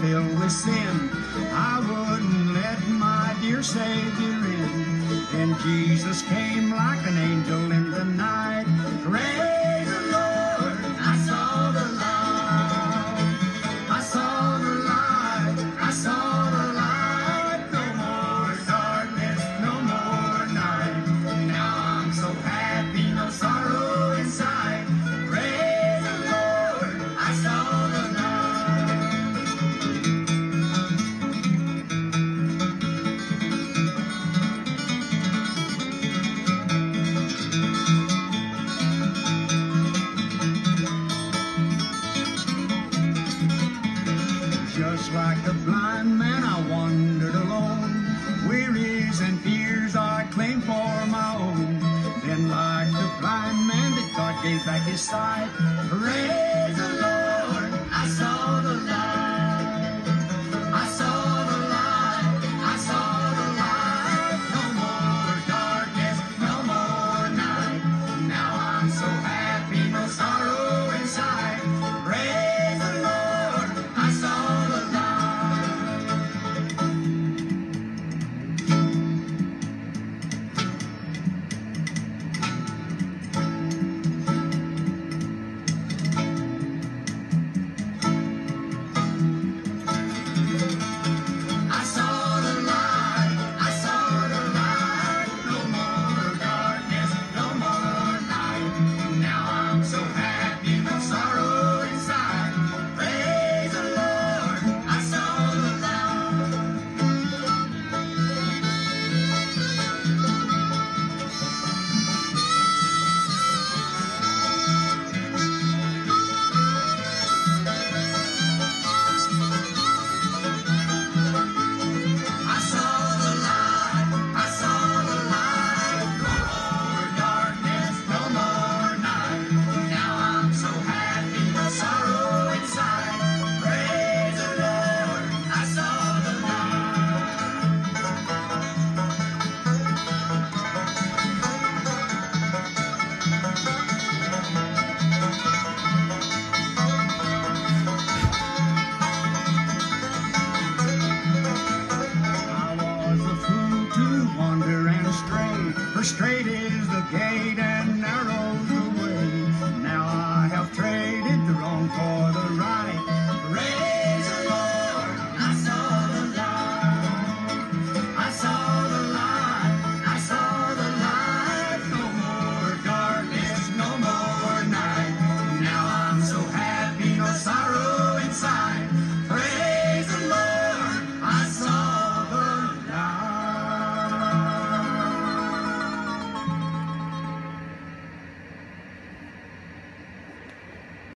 filled with sin. I wouldn't let my dear Savior in. And Jesus came like an angel Just like the blind man, I wandered alone. Wearies and fears I claimed for my own. Then, like the blind man that God gave back his sight! I'm so Straight is the gate and narrow